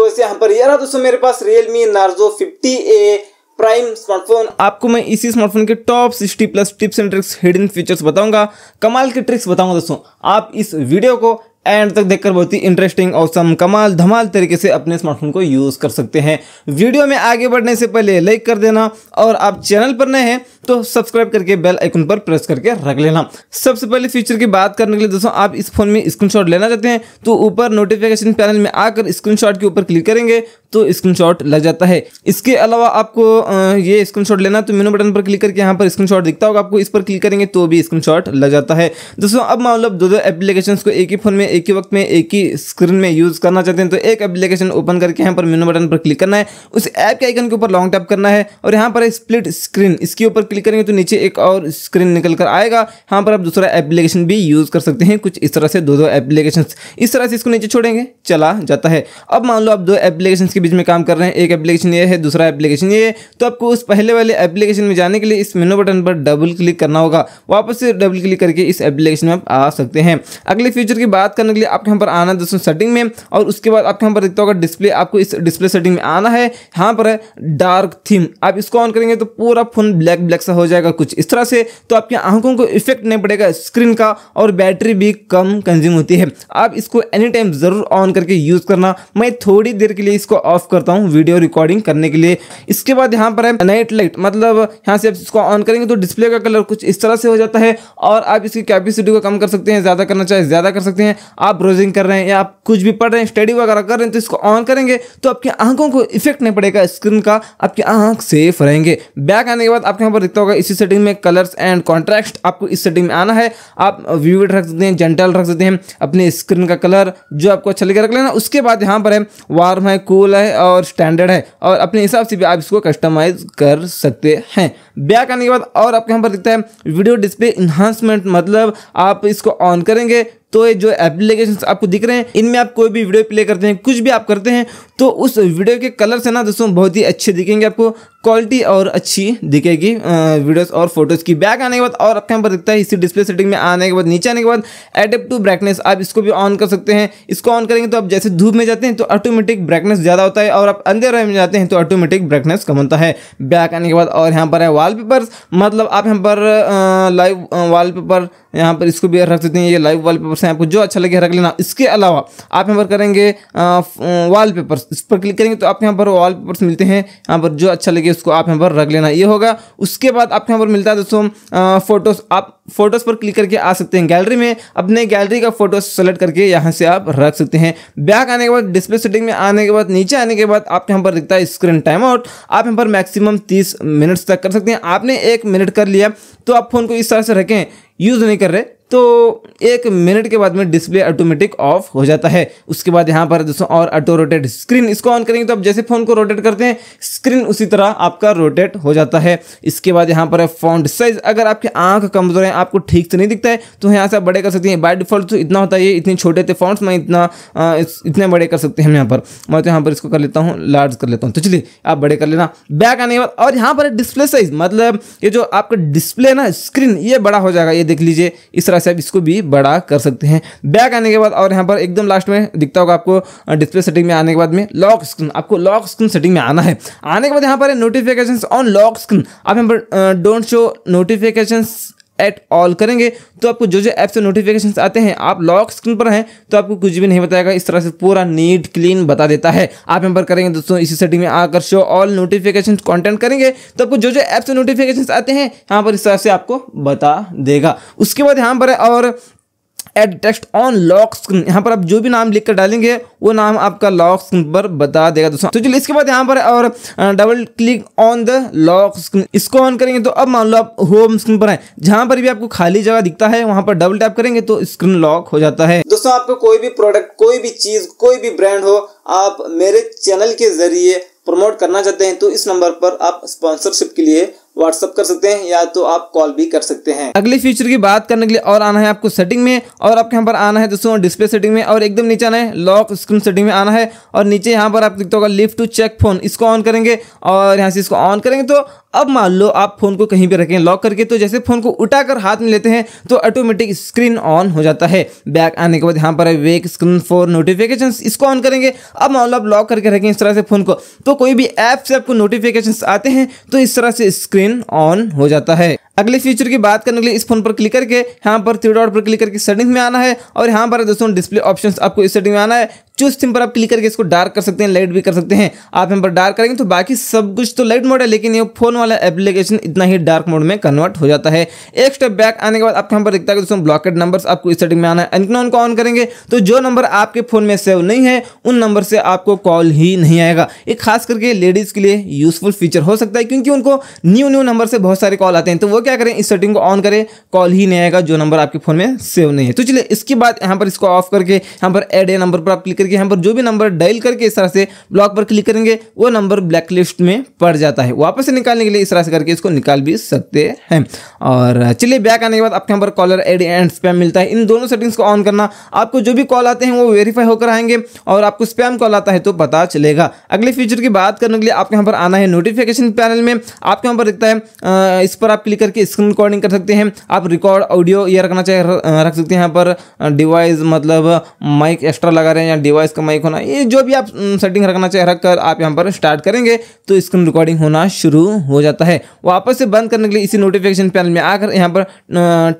तो वैसे यहाँ पर ये रहा दोस्तों मेरे पास Realme Narzo 50A prime smartphone आपको मैं इसी स्मार्टफ़ोन के top 60 plus tips and tricks hidden features बताऊँगा। कमाल के ट्रिक्स बताऊँगा दोस्तों। आप इस वीडियो को एंड तक देखकर बहुत ही इंटरेस्टिंग और सम कमाल, धमाल तरीके से अपने स्मार्टफ़ोन को यूज़ कर सकते हैं। वीडियो में आगे बढ़ने से पहले लाइक कर देना और आप चैनल पर नए हैं तो सब्सक्राइब करके बेल आइकन पर प्रेस करके रख लेना। सबसे पहले फीचर की बात करने के लिए दोस्तों, आप इस फ़ोन में स्क्रीनशॉट लेना चाहते हैं तो ऊपर नोटिफिकेशन पैनल में आकर स्क्रीनशॉट के ऊपर क्लिक करेंगे तो स्क्रीनशॉट लग जाता है। इसके अलावा आपको ये स्क्रीनशॉट लेना तो मेनू बटन पर क्लिक करके यहाँ पर स्क्रीनशॉट दिखता होगा, आपको इस पर क्लिक करेंगे तो भी स्क्रीनशॉट लग जाता है। दोस्तों, अब मतलब दो दो एप्लीकेशन को एक ही फ़ोन में, एक ही वक्त में, एक ही स्क्रीन में यूज़ करना चाहते हैं तो एक एप्लीकेशन ओपन करके यहाँ पर मेनू बटन पर क्लिक करना है। उस ऐप के आइकन के ऊपर लॉन्ग टैप करना है और यहाँ पर स्प्लिट स्क्रीन इसके ऊपर क्लिक करेंगे तो नीचे एक और स्क्रीन निकल कर आएगा। यहाँ पर आप दूसरा एप्लीकेशन भी यूज़ कर सकते हैं। कुछ इस तरह से दो दो एप्लीकेशन इस तरह से इसको नीचे छोड़ेंगे, चला जाता है। अब मान लो आप दो एप्लीकेशन के बीच में काम कर रहे हैं। एक एप्लीकेशन ये है, दूसरा एप्लीकेशन ये है। तो आपको उस पहले वाले एप्लीकेशन में जाने के लिए इस मेनू बटन पर डबल क्लिक करना होगा। वापस से डबल क्लिक करके इस एप्लीकेशन में आप आ सकते हैं। अगले फीचर की बात करने के लिए आपके यहाँ पर आना दोस्तों सेटिंग में। और उसके बाद आपके यहाँ पर दिखता होगा डिस्प्ले आपको इस डिस्प्ले सेटिंग में आना है। यहाँ पर है डार्क थीम आप इसको ऑन करेंगे तो पूरा फ़ोन ब्लैक ब्लैक सा हो जाएगा कुछ। इस तरह से तो आपकी आँखों को इफ़ेक्ट नहीं पड़ेगा स्क्रीन का और बैटरी भी कम कंज्यूम होती है। आप इसको एनी टाइम ज़रूर ऑन करके यूज़ करना। मैं थोड़ी देर के लिए इसको ऑफ़ करता हूँ वीडियो रिकॉर्डिंग करने के लिए। इसके बाद यहाँ पर है नाइट लाइट मतलब यहाँ से आप इसको ऑन करेंगे तो डिस्प्ले का कलर कुछ इस तरह से हो जाता है और आप इसकी कैपेसिटी को कम कर सकते हैं, ज़्यादा करना चाहे ज़्यादा कर सकते हैं। आप ब्राउजिंग कर रहे हैं या आप कुछ भी पढ़ रहे हैं स्टडी वगैरह कर रहे हैं तो इसको ऑन करेंगे तो आपकी आँखों को इफ़ेक्ट नहीं पड़ेगा स्क्रीन का आपकी आँख सेफ़ रहेंगे। बैक आने के बाद आपके यहाँ पर दिखता होगा इसी सेटिंग में कलर्स एंड कॉन्ट्रैक्ट आपको इस सेटिंग में आना है। आप व्यूविड रख सकते हैं जेंटल रख सकते हैं, अपने स्क्रीन का कलर जो आपको अच्छा लगे रख लेना। उसके बाद यहाँ पर है वार्म है कूल है और स्टैंडर्ड है और अपने हिसाब से भी आप इसको कस्टमाइज कर सकते हैं। बैक आने के बाद और आपके यहाँ पर दिखता है वीडियो डिस्प्ले इन्हांसमेंट मतलब आप इसको ऑन करेंगे तो ये जो एप्लीकेशन आपको दिख रहे हैं, इनमें आप कोई भी वीडियो प्ले करते हैं, कुछ भी आप करते हैं तो उस वीडियो के कलर से ना, दोस्तों, बहुत ही अच्छे दिखेंगे आपको। क्वालिटी और अच्छी दिखेगी वीडियोस और फ़ोटोज़ की। बैक आने के बाद और आपके यहाँ पर दिखता है, इसी डिस्प्ले सेटिंग में आने के बाद, नीचे आने के बाद एडेप्टिव ब्राइटनेस आप इसको भी ऑन कर सकते हैं। इसको ऑन करेंगे तो आप जैसे धूप में जाते हैं तो ऑटोमेटिक ब्राइटनेस ज़्यादा होता है और आप अंधेरे में जाते हैं तो ऑटोमेटिक ब्राइटनेस कम होता है। बैक आने के बाद और यहाँ पर है वाल मतलब आप यहाँ पर लाइव वाल यहाँ पर इसको भी रख सकते हैं। ये लाइव वाल पेपर हैं। आपको जो अच्छा लगे रख लेना। इसके अलावा आप यहाँ पर करेंगे वाल पेपर इस पर क्लिक करेंगे तो आप यहाँ पर वाल पेपर्स मिलते हैं। यहाँ पर जो अच्छा लगे उसको आप यहाँ पर रख लेना। ये होगा। उसके बाद आपको यहाँ पर मिलता है दोस्तों फ़ोटोज़ आप फ़ोटोज़ पर क्लिक करके आ सकते हैं गैलरी में। अपने गैलरी का फ़ोटो सेलेक्ट करके यहाँ से आप रख सकते हैं। बैक आने के बाद डिस्प्ले सेटिंग में आने के बाद, नीचे आने के बाद आपके यहाँ पर दिखता है स्क्रीन टाइम आउट आप यहाँ पर मैक्सिमम तीस मिनट्स तक कर सकते हैं। आपने एक मिनट कर लिया तो आप फ़ोन को इस तरह से रखें। यूज़ नहीं कर रहे। तो एक मिनट के बाद में डिस्प्ले ऑटोमेटिक ऑफ़ हो जाता है। उसके बाद यहाँ पर दोस्तों और ऑटो रोटेट स्क्रीन इसको ऑन करेंगे तो आप जैसे फ़ोन को रोटेट करते हैं स्क्रीन उसी तरह आपका रोटेट हो जाता है। इसके बाद यहाँ पर है फॉन्ट साइज़ अगर आपकी आँख कमज़ोर है, आपको ठीक से नहीं दिखता है तो यहाँ से आप बड़े कर सकते हैं। बाय डिफ़ॉल्ट तो इतना होता है इतने छोटे थे फॉन्ट्स मैं इतना इतने बड़े कर सकते हैं हम यहाँ पर। मैं तो यहाँ पर इसको कर लेता हूँ लार्ज कर लेता हूँ। तो चलिए, आप बड़े कर लेना। बैक आने के बाद, और यहाँ पर डिस्प्ले साइज़ मतलब ये जो आपका डिस्प्ले ना स्क्रीन ये बड़ा हो जाएगा। ये देख लीजिए, इस तरह से आप इसको भी बड़ा कर सकते हैं। बैक आने के बाद और यहाँ पर एकदम लास्ट में दिखता होगा आपको डिस्प्ले सेटिंग में आने के बाद में लॉक स्क्रीन आपको लॉक स्क्रीन सेटिंग में आना है। आने के बाद यहाँ पर नोटिफिकेशन ऑन लॉक स्क्रीन आप यहाँ पर don't show notification at all करेंगे तो आपको जो जो ऐप से नोटिफिकेशन आते हैं, आप लॉक स्क्रीन पर हैं तो आपको कुछ भी नहीं बताएगा। इस तरह से पूरा नीट क्लीन बता देता है। आप यहाँ पर करेंगे दोस्तों, इसी सेटिंग में आकर शो ऑल नोटिफिकेशन कॉन्टेंट करेंगे तो आपको जो जो ऐप से नोटिफिकेशन आते हैं, यहाँ पर इस तरह से आपको बता देगा। उसके बाद यहाँ पर और add text on lock screen यहाँ पर आप जो भी नाम लिख कर डालेंगे, वो नाम आपका लॉक स्क्रीन पर बता देगा दोस्तों। तो चलिए, इसके बाद यहाँ पर और double click on the lock screen इसको ऑन करेंगे तो अब मान लो आप होम स्क्रीन पर हैं। जहाँ पर भी आपको खाली जगह दिखता है, वहाँ पर डबल टैप करेंगे तो स्क्रीन लॉक हो जाता है। दोस्तों, आपको कोई भी प्रोडक्ट कोई भी चीज़, कोई भी ब्रांड हो, आप मेरे चैनल के ज़रिए प्रमोट करना चाहते हैं तो इस नंबर पर आप स्पॉन्सरशिप के लिए व्हाट्सअप कर सकते हैं या तो आप कॉल भी कर सकते हैं। अगले फीचर की बात करने के लिए और आना है आपको सेटिंग में और आपके यहाँ पर आना है दोस्तों डिस्प्ले सेटिंग में और एकदम नीचे आना है लॉक स्क्रीन सेटिंग में आना है और नीचे यहाँ पर आप दिखता होगा लिफ्ट टू चेक फ़ोन इसको ऑन करेंगे और यहाँ से इसको ऑन करेंगे तो अब मान लो आप फ़ोन को कहीं भी रखें, लॉक करके तो जैसे फ़ोन को उठाकर हाथ में लेते हैं तो ऑटोमेटिक स्क्रीन ऑन हो जाता है। बैक आने के बाद यहाँ पर वेक स्क्रीन फॉर नोटिफिकेशन इसको ऑन करेंगे। अब मान लो आप लॉक करके रखें इस तरह से फ़ोन को तो कोई भी ऐप से आपको नोटिफिकेशन आते हैं तो इस तरह से स्क्रीन ऑन हो जाता है। अगले फीचर की बात करने के लिए इस फ़ोन पर क्लिक करके, यहाँ पर थ्री डॉट पर क्लिक करके सेटिंग में आना है, और यहाँ पर दोस्तों डिस्प्ले ऑप्शंस आपको इस सेटिंग में आना है चूज़ सिम पर आप क्लिक करके इसको डार्क कर सकते हैं, लाइट भी कर सकते हैं। आप यहाँ पर डार्क करेंगे तो बाकी सब कुछ तो लाइट मोड है, लेकिन ये फ़ोन वाला एप्लीकेशन इतना ही डार्क मोड में कन्वर्ट हो जाता है। एक स्टेप बैक आने के बाद आपको यहाँ पर दिखता है दोस्तों ब्लॉकेड नंबर आपको इस सेटिंग में आना है। अनकनॉन को ऑन करेंगे तो जो नंबर आपके फ़ोन में सेव नहीं है, उन नंबर से आपको कॉल ही नहीं आएगा। ये खास करके लेडीज़ के लिए यूजफुल फीचर हो सकता है, क्योंकि उनको न्यू न्यू नंबर से बहुत सारे कॉल आते हैं। तो वो क्या करें, इस सेटिंग को ऑन करें कॉल ही नहीं आएगा जो नंबर आपके फ़ोन में सेव नहीं है। तो चलिए, इसके बाद यहाँ पर इसको ऑफ़ करके यहाँ पर एड ए नंबर पर आप क्लिक करके यहाँ पर जो भी नंबर डायल करके इस तरह से ब्लॉक पर क्लिक करेंगे, वो नंबर ब्लैक लिस्ट में पड़ जाता है। वापस से निकालने के लिए इस तरह से करके इसको निकाल भी सकते हैं। और चलिए बैक आने के बाद आपके यहाँ पर कॉलर एड एंड स्पैम मिलता है। इन दोनों सेटिंग्स को ऑन करना, आपको जो भी कॉल आते हैं वो वेरीफाई होकर आएँगे और आपको स्पैम कॉल आता है तो पता चलेगा। अगले फीचर की बात करने के लिए आपके यहाँ पर आना है नोटिफिकेशन पैनल में। आपके यहाँ पर दिखता है इस पर आप क्लिक करके स्क्रीन रिकॉर्डिंग कर सकते हैं। आप रिकॉर्ड ऑडियो ये रखना चाहे, रख सकते हैं। यहाँ पर डिवाइस मतलब माइक एक्स्ट्रा लगा रहे हैं या डिवाइस का माइक होना, ये जो भी आप सेटिंग रखना चाहे रख कर आप यहाँ पर स्टार्ट करेंगे तो स्क्रीन रिकॉर्डिंग होना शुरू हो जाता है। वापस से बंद करने के लिए इसी नोटिफिकेशन पैनल में आकर यहाँ पर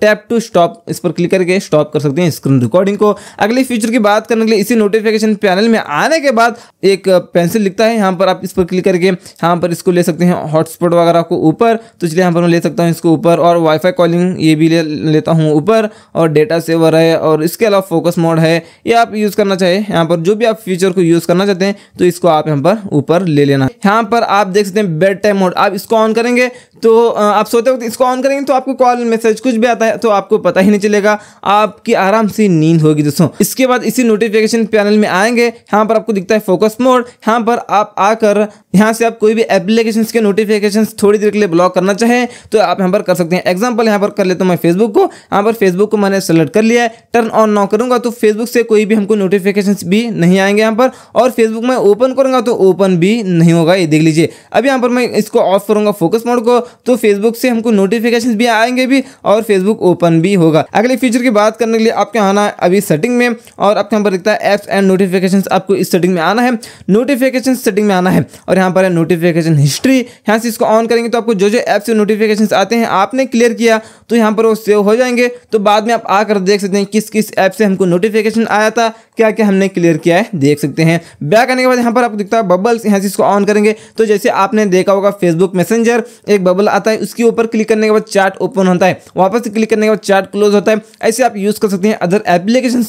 टैप टू स्टॉप इस पर क्लिक करके स्टॉप कर सकते हैं स्क्रीन रिकॉर्डिंग को। अगले फीचर की बात करने के लिए इसी नोटिफिकेशन पैनल में आने के बाद एक पेंसिल लिखता है, यहाँ पर आप इस पर क्लिक करके यहाँ पर इसको ले सकते हैं हॉटस्पॉट वगैरह को ऊपर। तो इसलिए यहाँ पर मैं ले सकता हूँ इसको ऊपर, और वाईफाई कॉलिंग ये भी ले, लेता हूँ ऊपर, और डेटा सेवर है, और इसके अलावा फोकस मोड है। ये आप यूज़ करना चाहे, यहाँ पर जो भी आप फीचर को यूज़ करना चाहते हैं तो इसको आप यहाँ पर ऊपर ले लेना। यहाँ पर आप देख सकते हैं बेड टाइम मोड आप इसको ऑन करेंगे तो आप सोते वक्त इसको ऑन करेंगे तो आपको कॉल मैसेज कुछ भी आता है तो आपको पता ही नहीं चलेगा। आपकी आराम से नींद होगी दोस्तों। इसके बाद इसी नोटिफिकेशन पैनल में आएँगे। यहाँ पर आपको दिखता है फोकस मोड यहाँ पर आप आकर, यहाँ से आप कोई भी एप्लीकेशन के नोटिफिकेशन थोड़ी देर के लिए ब्लॉक करना चाहें तो आप यहाँ पर कर सकते हैं। एग्ज़ाम्पल यहाँ पर कर लेता हूँ मैं फेसबुक को। यहाँ पर फेसबुक को मैंने सेलेक्ट कर लिया है। टर्न ऑन ना करूँगा तो फेसबुक से कोई भी हमको नोटिफिकेशन भी नहीं आएँगे यहाँ पर, और फेसबुक में ओपन करूँगा तो ओपन भी नहीं होगा, ये देख लीजिए। अब यहाँ पर मैं इसको ऑफ़ करूँगा फोकस मोड को तो फेसबुक से हमको नोटिफिकेशन भी आएँगे भी, और फेसबुक ओपन भी होगा। अगले फीचर की बात करने के लिए आपके आना है अभी सेटिंग में, और आपके यहाँ पर दिखता है एप्स एंड नोटिफिकेशन आपको इस सेटिंग में आना है। नोटिफिकेशन सेटिंग में आना है, और यहाँ पर है नोटिफिकेशन हिस्ट्री यहाँ से इसको ऑन करेंगे तो आपको जो जो ऐप से नोटिफिकेशन आते हैं, आपने क्लियर किया तो यहाँ पर वो सेव हो जाएँगे। तो बाद में आप आकर देख सकते हैं किस किस ऐप से हमको नोटिफिकेशन आया था क्या क्या हमने क्लियर किया है, देख सकते हैं। बैक आने के बाद यहाँ पर आपको दिखता है बबल्स यहाँ से इसको ऑन करेंगे। तो जैसे आपने देखा होगा फेसबुक मैसेंजर एक बबल आता है, उसके ऊपर क्लिक करने के बाद चार्ट ओपन होता है। वापस क्लिक करने के बाद चार्ट क्लोज होता है। ऐसे आप यूज़ कर सकते हैं अदर एप्लीकेशन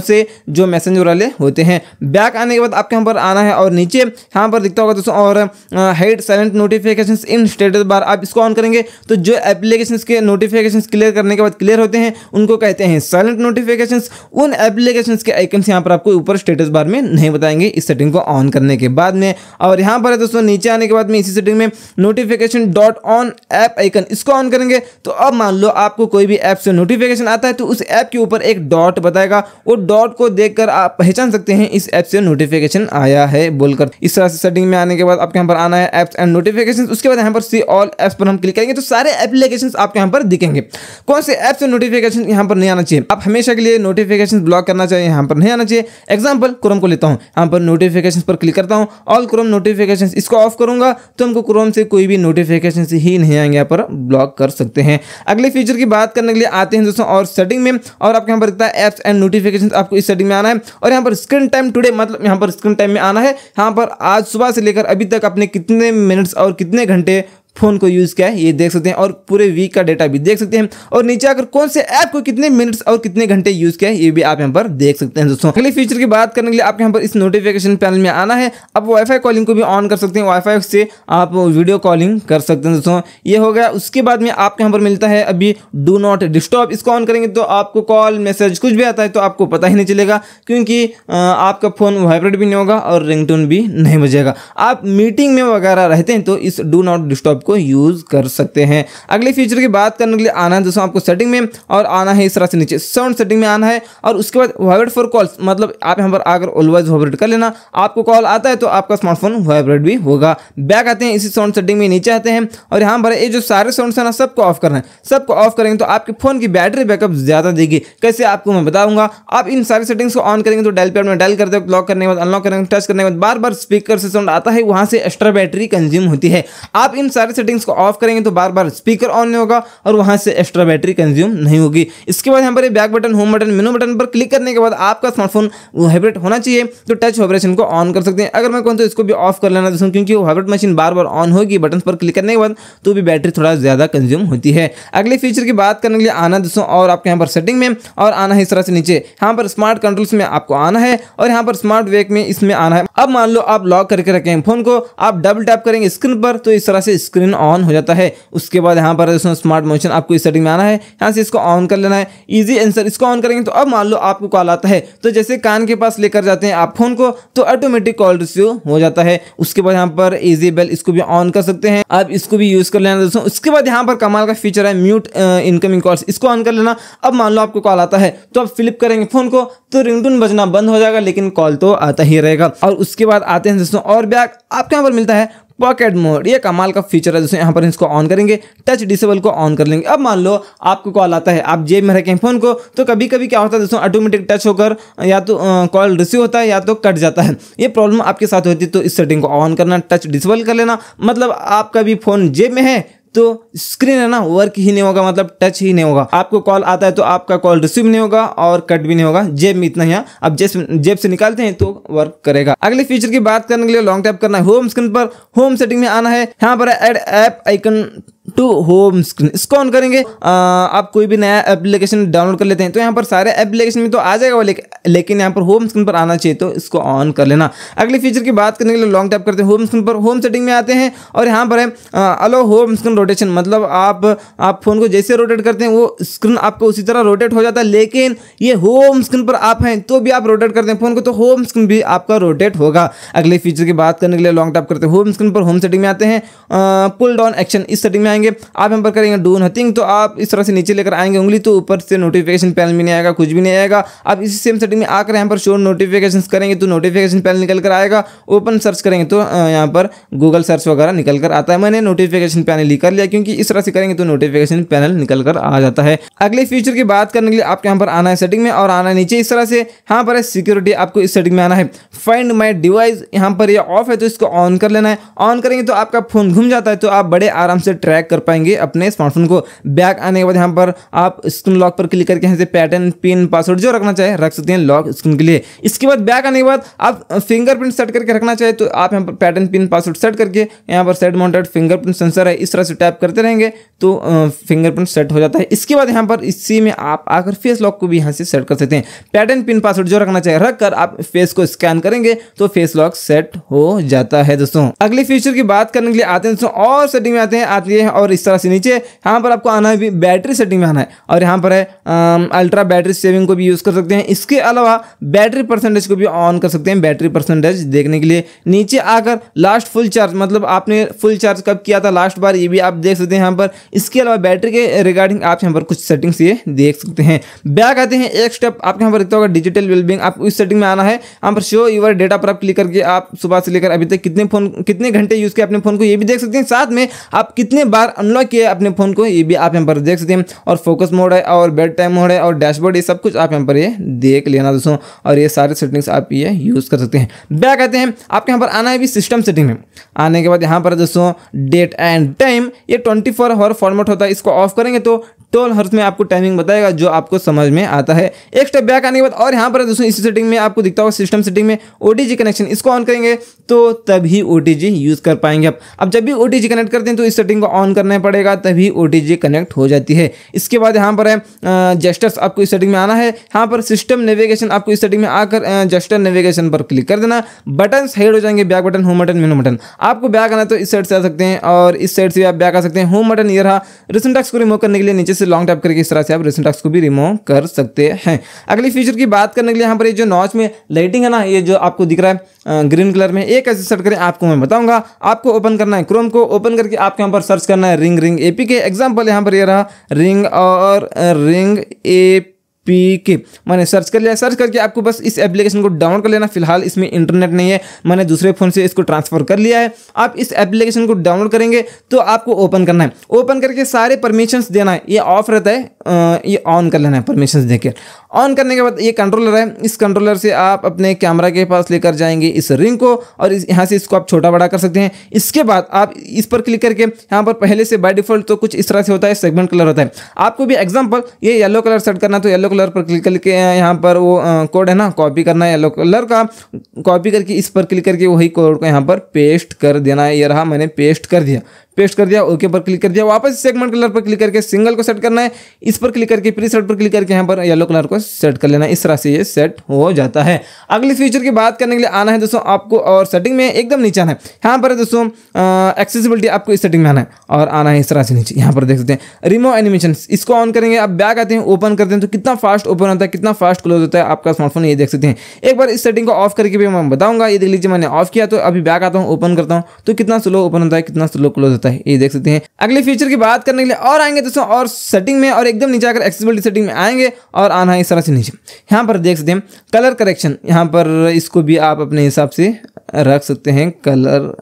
से जो मैसेंजर वाले होते हैं। बैक आने के बाद आपके यहाँ पर आना है और नीचे यहाँ पर दिखता होगा दोस्तों और hide silent notification in status bar आप इसको ऑन करेंगे। तो जो एप्लीकेशन के नोटिफिकेशन क्लियर करने के बाद क्लियर होते हैं, उनको कहते हैं साइलेंट नोटिफिकेशन उन एप्लीकेशन के आइकन्स यहाँ पर आपको ऊपर स्टेटस बार में नहीं बताएँगे इस सेटिंग को ऑन करने के बाद में। और यहाँ पर है दोस्तों, नीचे आने के बाद में इसी सेटिंग में notification dot on app icon इसको ऑन करेंगे। तो अब मान लो आपको कोई भी ऐप से नोटिफिकेशन आता है तो उस ऐप के ऊपर एक डॉट बताएगा। वो डॉट को देखकर आप पहचान सकते हैं इस ऐप से नोटिफिकेशन आया है बोलकर। इस तरह से सेटिंग में आने के बाद आपके यहाँ पर आना है एप्स एंड नोटिफिकेशन उसके बाद यहाँ पर सी ऑल एप्स पर हम क्लिक करेंगे तो सारे एप्लीकेशन आपके यहाँ पर दिखेंगे। कौन से ऐप से नोटिफिकेशन यहाँ पर नहीं आना चाहिए? आप हमेशा के लिए नोटिफिकेशन ब्लॉक करना चाहिए, यहाँ पर नहीं आना चाहिए। एग्ज़ाम्पल क्रोम को लेता हूँ। यहाँ पर नोटिफिकेशन पर क्लिक करता हूँ। ऑल क्रोम नोटिफिकेशन इसको ऑफ़ करूँगा तो हमको क्रोम से कोई भी नोटिफिकेशन ही नहीं आएँगे। यहाँ पर ब्लॉक कर सकते हैं। अगले फीचर की बात करने के लिए आते हैं दोस्तों और सेटिंग में। और आपके यहाँ पर दिखता है एप्स एंड नोटिफिकेशन आपको इस सेटिंग में आना है। और यहाँ पर स्क्रीन टाइम टुडे मतलब यहाँ पर स्क्रीन टाइम में आना है। यहाँ पर आज सुबह से लेकर अभी तक अपने कितने मिनट्स और कितने घंटे फ़ोन को यूज़ किया है, ये देख सकते हैं, और पूरे वीक का डेटा भी देख सकते हैं। और नीचे आकर कौन से ऐप को कितने मिनट्स और कितने घंटे यूज़ किया है, ये भी आप यहाँ पर देख सकते हैं दोस्तों। अगले फीचर की बात करने के लिए आप यहाँ पर इस नोटिफिकेशन पैनल में आना है। आप वाईफाई कॉलिंग को भी ऑन कर सकते हैं। वाईफाई से आप वीडियो कॉलिंग कर सकते हैं दोस्तों। ये हो गया, उसके बाद में आपके यहाँ पर मिलता है अभी डू नॉट डिस्टर्ब इसको ऑन करेंगे तो आपको कॉल मैसेज कुछ भी आता है तो आपको पता ही नहीं चलेगा, क्योंकि आपका फ़ोन वाइब्रेट भी नहीं होगा और रिंगटोन भी नहीं बजेगा। आप मीटिंग में वगैरह रहते हैं तो इस डू नॉट डिस्टर्ब आपको यूज़ कर सकते हैं। अगले फीचर की बात करने के लिए आना है दोस्तों आपको सेटिंग में, और आना है इस तरह से नीचे। साउंड सेटिंग में आना है, और उसके बाद वाइब्रेट फॉर कॉल्स मतलब आप यहाँ पर आकर ऑलवेज वाइब्रेट कर लेना। आपको कॉल आता है तो आपका स्मार्टफ़ोन वाइब्रेट भी होगा। बैक आते हैं, इसी साउंड सेटिंग में नीचे आते हैं, और यहाँ पर ये जो सारे साउंड है ना, सबको ऑफ़ करना है। सबको ऑफ़ करेंगे तो आपके फ़ोन की बैटरी बैकअप ज़्यादा देगी। कैसे आपको मैं बताऊँगा। आप इन सारी सेटिंग्स को ऑन करेंगे तो डायल पैड में डायल करते हो लॉक करने के बाद अनलॉक करने के टच करने के बाद बार बार स्पीकर से साउंड आता है, वहाँ से एक्स्ट्रा बैटरी कंज्यूम होती है। आप इन सारी सेटिंग्स को ऑफ़ करेंगे तो बार बार स्पीकर ऑन नहीं होगा और वहाँ से एक्स्ट्रा बैटरी कंज्यूम नहीं होगी। इसके बाद यहाँ पर back button home button menu button पर क्लिक करने के बाद आपका स्मार्टफ़ोन वाइब्रेट होना चाहिए तो टच वाइब्रेशन को ऑन कर सकते हैं। अगर मैं कहूँ तो इसको भी ऑफ़ कर लेना दोस्तों क्योंकि वाइब्रेट मशीन बार बार ऑन होगी बटन पर क्लिक करने के बाद तो भी बैटरी थोड़ा ज़्यादा कंज्यूम होती है। अगले फीचर की बात करने के लिए आना दोस्तों, और आपके यहाँ पर सेटिंग में, और आना है इस तरह से नीचे। यहाँ पर स्मार्ट कंट्रोल्स में आपको आना है, और यहाँ पर स्मार्ट वेक में इसमें आना है। अब मान लो आप लॉक करके रखें फ़ोन को, आप डबल टैप करेंगे स्क्रीन पर तो इस तरह से स्क्रीन ऑन हो जाता है। उसके बाद यहाँ पर दोस्तों स्मार्ट मोशन आपको इस सेटिंग में आना है, यहाँ से इसको ऑन कर लेना है। ईजी आंसर इसको ऑन करेंगे तो अब मान लो आपको कॉल आता है। तो जैसे कान के पास लेकर जाते हैं आप फ़ोन को तो ऑटोमेटिक कॉल रिसीव हो जाता है। उसके बाद यहाँ पर इजी बेल इसको भी ऑन कर सकते हैं। आप इसको भी यूज़ कर लेना दोस्तों। उसके बाद यहाँ पर कमाल का फीचर है म्यूट इनकमिंग कॉल्स इसको ऑन कर लेना। अब मान लो आपको कॉल आता है तो आप फ्लिप करेंगे फ़ोन को तो रिंगटोन बजना बंद हो जाएगा, लेकिन कॉल तो आता ही रहेगा। और उसके बाद आते हैं दोस्तों, और बैग आपके यहाँ पर मिलता है पॉकेट मोड, ये कमाल का फीचर है, जैसे यहाँ पर इसको ऑन करेंगे टच डिसेबल को ऑन कर लेंगे। अब मान लो, आपको कॉल आता है, आप जेब में रखें फ़ोन को तो कभी कभी क्या होता है, दोस्तों ऑटोमेटिक टच होकर, या तो कॉल रिसीव होता है, या तो कट जाता है। ये प्रॉब्लम आपके साथ होती है तो इस सेटिंग को ऑन करना टच डिसेबल कर लेना। मतलब आपका भी फ़ोन जेब में है तो स्क्रीन है ना वर्क ही नहीं होगा मतलब टच ही नहीं होगा। आपको कॉल आता है तो आपका कॉल रिसीव नहीं होगा और कट भी नहीं होगा। जेब में इतना ही अब जेब जेब से निकालते हैं तो वर्क करेगा। अगले फीचर की बात करने के लिए लॉन्ग टैप करना है। होम स्क्रीन पर होम सेटिंग में आना है। यहाँ पर add app icon to home screen इसको ऑन करेंगे आ, आप कोई भी नया एप्लीकेशन डाउनलोड कर लेते हैं तो यहाँ पर सारे एप्लीकेशन में तो आ जाएगा लेकिन लेकिन यहाँ पर होम स्क्रीन पर आना चाहिए तो इसको ऑन कर लेना। अगले फीचर की बात करने के लिए लॉन्ग टैप करते हैं। होम स्क्रीन पर होम सेटिंग में आते हैं और यहाँ पर है अलो होम स्क्रीन रोटेशन मतलब आप आप फ़ोन को जैसे रोटेट करते हैं वो स्क्रीन आपको उसी तरह रोटेट हो जाता है लेकिन ये होम स्क्रीन पर आप हैं तो भी आप रोटेट करते हैं फ़ोन को तो होम स्क्रीन भी आपका रोटेट होगा। अगले फीचर की बात करने के लिए लॉन्ग टैप करते हैं। होम स्क्रीन पर होम सेटिंग में आते हैं पुल डाउन एक्शन इस सेटिंग में आप यहाँ पर करेंगे डू नथिंग तो आप इस तरह से नीचे लेकर आएँगे उंगली तो ऊपर से नोटिफिकेशन पैनल में नहीं आएगा, कुछ भी नहीं आएगा। आप इसी सेम सेटिंग में आकर यहाँ पर शो नोटिफिकेशन करेंगे तो नोटिफिकेशन पैनल निकल कर आएगा। ओपन सर्च करेंगे तो यहाँ पर गूगल सर्च वगैरह निकल कर आता है। मैंने नोटिफिकेशन पैनल ही कर लिया, क्योंकि इस तरह से करेंगे तो नोटिफिकेशन पैनल निकल कर आ जाता है। अगले फीचर की बात करने के लिए आपके यहाँ पर आना है सेटिंग में, और आना नीचे। इस तरह से यहाँ पर सिक्योरिटी आपको इस सेटिंग में आना है। फाइंड माई डिवाइस यहाँ पर ऑफ़ है तो इसको ऑन कर लेना है। ऑन करेंगे तो आपका फ़ोन घूम जाता है तो आप बड़े आराम से ट्रैक कर पाएँगे अपने स्मार्टफ़ोन को। बैक आने के बाद यहाँ पर आप स्क्रीन लॉक पर क्लिक करके यहाँ से पैटर्न पिन पासवर्ड जो रखना चाहे, रख सकते हैं लॉक स्क्रीन के लिए। इसके बाद बैक आने के बाद आप फिंगरप्रिंट सेट करके रखना चाहे तो आप यहाँ पर पैटर्न पिन पासवर्ड सेट करके यहाँ पर सेट माउंटेड फिंगरप्रिंट सेंसर है, इस तरह से टैप करते रहेंगे तो फिंगरप्रिंट सेट हो जाता है। इसके बाद यहाँ पर इसी में आप आकर फेस लॉक को भी यहाँ से सेट कर सकते हैं। पैटर्न पिन पासवर्ड जो रखना चाहे रख कर आप फेस को स्कैन करेंगे तो फेस लॉक सेट हो जाता है, दोस्तों। अगले फीचर की बात करने के लिए आते हैं, दोस्तों, और सेटिंग में आते हैं, आती है और इस तरह से नीचे यहाँ पर आपको आना है बैटरी सेटिंग में आना है। और यहाँ पर है अल्ट्रा बैटरी सेविंग को भी यूज़ कर सकते हैं। इसके अलावा बैटरी परसेंटेज को भी ऑन कर सकते हैं बैटरी परसेंटेज देखने के लिए। नीचे आकर लास्ट फुल चार्ज मतलब आपने फुल चार्ज कब किया था लास्ट बार, ये भी आप देख सकते हैं यहाँ पर। इसके अलावा बैटरी के रिगार्डिंग आप यहाँ पर कुछ सेटिंग्स ये देख सकते हैं। बैक आते हैं एक स्टेप आपके यहाँ पर दिखता होगा डिजिटल वेलबिंग आप इस सेटिंग में आना है। यहाँ पर शो यूर डेटा पर आप क्लिक करके आप सुबह से लेकर अभी तक कितने फ़ोन, कितने घंटे यूज़ किए अपने फ़ोन को, ये भी देख सकते हैं। साथ में आप कितने बार अनलॉक किए अपने फ़ोन को, ये भी आप यहाँ पर देख सकते हैं। और फोकस मोड है, और बेड टाइम मोड है, और डैशबोर्ड ये सब कुछ आप यहाँ पर ये देख लेना दोस्तों। और ये सारे सेटिंग्स आप ये यूज़ कर सकते हैं। बैक आते हैं, आपके यहाँ पर आना है भी सिस्टम सेटिंग में। आने के बाद यहाँ पर दोस्तों डेट एंड टाइम ये ट्वेंटी फोर आवर फॉर्मेट होता है। इसको ऑफ़ करेंगे तो टोल हर्स में आपको टाइमिंग बताएगा, जो आपको समझ में आता है। एक स्टेप बैक आने के बाद, और यहाँ पर दोस्तों, इसी सेटिंग में आपको दिखता होगा सिस्टम सेटिंग में ओ कनेक्शन इसको ऑन करेंगे तो तभी ओ यूज़ कर पाएँगे आप। अब जब भी ओ कनेक्ट करते हैं तो इस सेटिंग को ऑन करना पड़ेगा, तभी ओ कनेक्ट हो जाती है। इसके बाद यहाँ पर है जस्टर्स आपको इस सेटिंग में आना है। यहाँ पर सिस्टम नेविगेशन आपको इस सेटिंग में आकर जस्टर नेविगेशन पर क्लिक कर देना। बटन हाइड हो जाएँगे back button home button menu button आपको बैक आना तो इस साइड से आ सकते हैं और इस साइड से आप बैक आ सकते हैं। होम बटन ये रहा रिसेंट टैक्स को रिमूव करने के लिए नीचे से लॉन्ग टैप करके इस तरह से आप रिसेंट टैक्स को भी रिमूव कर सकते हैं। अगली फीचर की बात करने के लिए यहाँ पर ये जो नॉच में लाइटिंग है ना, ये जो आपको दिख रहा है ग्रीन कलर में एक कैसे सेट करें, आपको मैं बताऊँगा। आपको ओपन करना है क्रोम को, ओपन करके आपको यहाँ पर सर्च करना है रिंग रिंग एपी के एग्ज़ाम्पल यहाँ पर ये रहा रिंग और रिंग ए पी के। मैंने सर्च कर लिया सर्च करके आपको बस इस एप्लीकेशन को डाउनलोड कर लेना। फ़िलहाल इसमें इंटरनेट नहीं है। मैंने दूसरे फ़ोन से इसको ट्रांसफ़र कर लिया है। आप इस एप्लीकेशन को डाउनलोड करेंगे तो आपको ओपन करना है। ओपन करके सारे परमिशंस देना है। ये ऑफ़ रहता है ये ऑन कर लेना है परमिशंस देकर ऑन करने के बाद ये कंट्रोलर है। इस कंट्रोलर से आप अपने कैमरा के पास लेकर जाएँगे इस रिंग को और इस, यहाँ से इसको आप छोटा बड़ा कर सकते हैं। इसके बाद आप इस पर क्लिक करके, यहाँ पर पहले से बाय डिफ़ॉल्ट तो कुछ इस तरह से होता है सेगमेंट कलर होता है। आपको भी एग्ज़ाम्पल ये येलो कलर सेट करना तो येलो कलर पर क्लिक करके यहाँ पर वो कोड है ना कॉपी करना है येलो कलर का कॉपी करके इस पर क्लिक करके वही कोड को यहाँ पर पेस्ट कर देना है। ये रहा मैंने पेस्ट कर दिया। पेस्ट कर दिया, ओके पर क्लिक कर दिया, वापस सेगमेंट कलर पर क्लिक करके सिंगल को सेट करना है। इस पर क्लिक करके प्री सेट पर क्लिक करके यहाँ पर येलो कलर को सेट कर लेना इस तरह से ये सेट हो जाता है। अगली फीचर की बात करने के लिए आना है दोस्तों, आपको और सेटिंग में एकदम नीचे आना है। यहाँ पर दोस्तों एक्सेसिबिलिटी आपको इस सेटिंग में आना है। और आना है इस तरह से नीचे। यहाँ पर देख सकते हैं रिमो एनिमेशन इसको ऑन करेंगे आप बैक आते हैं ओपन करते हैं तो कितना फास्ट ओपन होता है, कितना फास्ट क्लोज होता है, आपका स्मार्टफ़ोन ये देख सकते हैं। एक बार इस सेटिंग को ऑफ़ करके भी मैं बताऊँगा, ये देख लीजिए, मैंने ऑफ़ किया तो अभी बैक आता हूँ ओपन करता हूँ तो कितना स्लो ओपन होता है, कितना स्लो क्लोज होता है। ये देख सकते हैं। अगले फीचर की बात करने के लिए और आएँगे दोस्तों, और सेटिंग में और एकदम नीचे आकर एक्सेसिबिलिटी सेटिंग में आएँगे और आना है इस तरह से नीचे। यहाँ पर देख सकते हैं कलर करेक्शन यहाँ पर इसको भी आप अपने हिसाब से रख सकते हैं कलर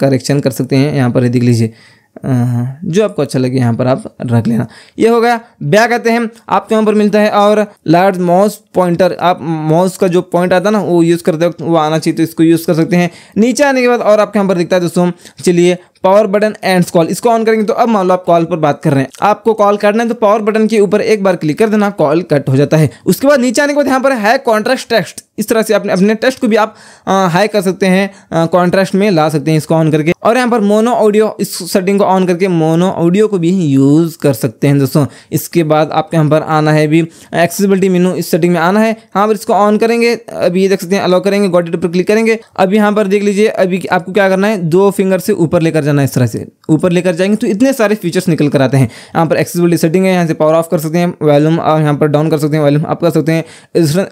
करेक्शन कर सकते हैं। यहाँ पर देख लीजिए जो आपको अच्छा लगे यहाँ पर आप रख लेना। ये हो गया बैक आते हैं, आपको यहाँ पर मिलता है और लार्ज माउस पॉइंटर आप माउस का जो पॉइंट आता है ना, वो यूज़ करते वक्त वो आना चाहिए तो इसको यूज़ कर सकते हैं। नीचे आने के बाद और आपके यहाँ पर दिखता है दोस्तों, चलिए पावर बटन एंड कॉल इसको ऑन करेंगे तो अब मान लो आप कॉल पर बात कर रहे हैं। आपको कॉल करना है तो पावर बटन के ऊपर एक बार क्लिक कर देना कॉल कट हो जाता है। उसके बाद नीचे आने के बाद यहाँ पर है कॉन्ट्रास्ट टेक्स्ट इस तरह से अपने अपने टेस्ट को भी आप हाई कर सकते हैं कॉन्ट्रास्ट में ला सकते हैं इसको ऑन करके। और यहाँ पर मोनो ऑडियो इस सेटिंग को ऑन करके मोनो ऑडियो को भी यूज़ कर सकते हैं दोस्तों। इसके बाद आपके यहाँ पर आना है भी एक्सेसिबिलिटी मेनू इस सेटिंग में आना है। यहाँ पर इसको ऑन करेंगे अभी ये देख सकते हैं अलाउ करेंगे गॉडेट पर क्लिक करेंगे। अब यहाँ पर देख लीजिए, अभी आपको क्या करना है, दो फिंगर से ऊपर लेकर जाना इस तरह से। ऊपर लेकर जाएँगे तो इतने सारे फीचर्स निकल कर आते हैं। यहाँ पर एक्सेसिबिलिटी सेटिंग है, यहाँ से पावर ऑफ़ कर सकते हैं वॉल्यूम यहाँ पर डाउन कर सकते हैं वॉल्यूम अप कर सकते हैं।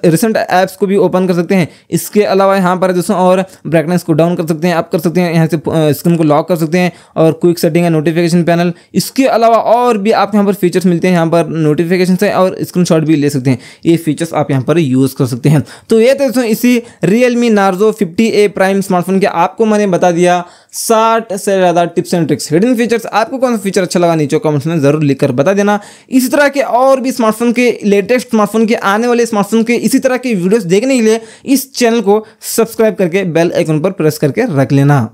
रिसेंट ऐप्स को भी ओपन कर सकते हैं। इसके अलावा यहाँ पर दोस्तों और ब्राइटनेस को डाउन कर सकते हैं अप कर सकते हैं, यहाँ से स्क्रीन को लॉक कर सकते हैं और क्विक सेटिंग है नोटिफिकेशन पैनल इसके अलावा और भी आप यहाँ पर फीचर्स मिलते हैं, यहाँ पर नोटिफिकेशन से और स्क्रीन भी ले सकते हैं। ये फीचर्स आप यहाँ पर यूज़ कर सकते हैं। तो ये दोस्तों इसी Realme Narzo fifty A prime smartphone के आपको मैंने बता दिया। साठ से ज़्यादा tips and tricks. Hidden features आपको कौन सा फीचर अच्छा लगा नीचे कमेंट्स में ज़रूर लिखकर बता देना। इसी तरह के और भी स्मार्टफ़ोन के लेटेस्ट स्मार्टफ़ोन के आने वाले स्मार्टफ़ोन के इसी तरह के वीडियोस देखने के लिए इस चैनल को सब्सक्राइब करके बेल आइकन पर प्रेस करके रख लेना।